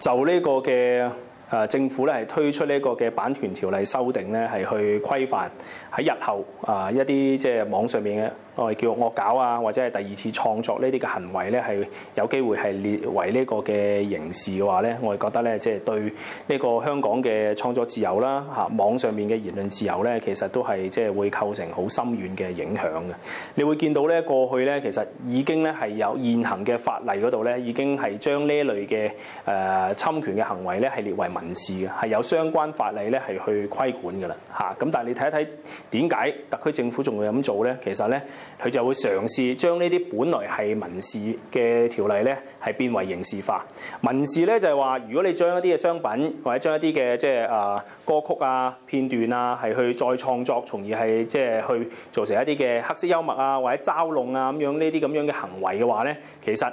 就呢個嘅誒政府咧係推出呢個嘅版權條例修訂咧，係去規範喺日後啊一啲即係網上面嘅我哋叫惡搞啊，或者係第二次創作呢啲嘅行為咧，係有機會係列為呢個嘅刑事嘅話咧，我哋覺得咧即係對呢個香港嘅創作自由啦嚇，網上面嘅言論自由咧，其實都係即係會構成好深遠嘅影響嘅。你會見到咧過去咧，其實已經咧係有現行嘅法例嗰度咧，已經係將呢類嘅誒、侵權嘅行為咧係列為民事嘅，係有相關法例咧係去規管㗎啦嚇。咁但係你睇一睇點解特區政府仲會咁做咧？其實咧佢就會嘗試將呢啲本來係民事嘅條例咧係變為刑事化。民事咧就係話，如果你將一啲嘅商品或者將一啲嘅即係啊歌曲啊片段啊係去再創作，從而係即係去做成一啲嘅黑色幽默啊或者嘲弄啊咁樣呢啲咁樣嘅行為嘅話咧，其實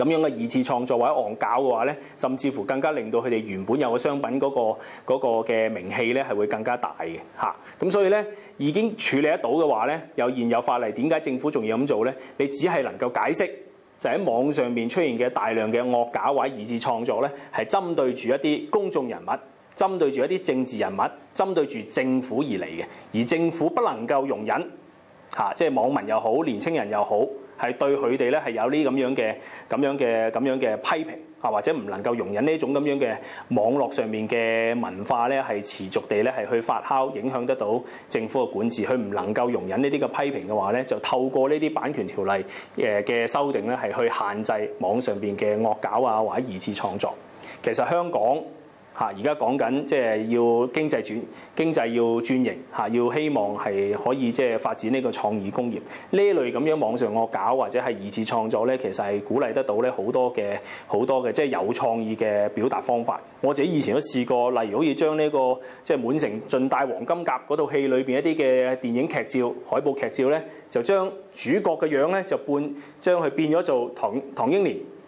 咁樣嘅二次創作或者惡搞嘅話咧，甚至乎更加令到佢哋原本有嘅商品嗰、個嗰、個嘅名氣咧係會更加大嘅嚇。咁所以咧已經處理得到嘅話咧，有現有法例，點解政府仲要咁做咧？你只係能夠解釋就喺網上面出現嘅大量嘅惡搞或者二次創作咧，係針對住一啲公眾人物，針對住一啲政治人物，針對住政府而嚟嘅，而政府不能夠容忍嚇，即係網民又好，年青人又好。係對佢哋咧係有呢咁樣嘅咁樣嘅咁樣嘅批評啊，或者唔能夠容忍呢種咁樣嘅網絡上面嘅文化咧，係持續地咧係去發酵，影響得到政府嘅管治。佢唔能夠容忍呢啲嘅批評嘅話咧，就透過呢啲版權條例誒嘅修訂咧，係去限制網上邊嘅惡搞啊，或者二次創作。其實香港嚇而家講緊即係要經濟轉經濟要轉型嚇，要希望係可以即係發展呢個創意工業呢類咁樣網上惡搞或者係二次創作咧，其實係鼓勵得到咧好多嘅好多嘅即係有創意嘅表達方法。我自己以前都試過，例如好似將呢個即係滿城盡帶黃金甲嗰套戲裏邊一啲嘅電影劇照、海報劇照咧，就將主角嘅樣咧就半將佢變咗做唐唐英年。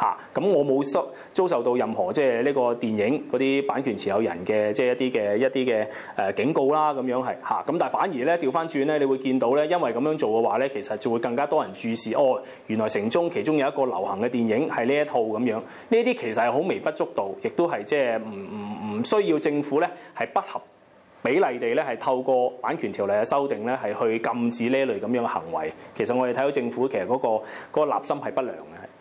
嚇。咁我冇受遭受到任何即係呢個電影嗰啲版權持有人嘅即係一啲嘅一啲嘅誒警告啦，咁樣係嚇。咁但係反而咧調翻轉咧，你會見到咧，因為咁樣做嘅話咧，其實就會更加多人注視。哦，原來城中其中有一個流行嘅電影係呢一套咁樣。呢啲其實係好微不足道，亦都係即係唔唔唔需要政府咧係不合比例地咧係透過版權條例嘅修訂咧係去禁止呢一類咁樣嘅行為。其實我哋睇到政府其實嗰個嗰個立心係不良嘅。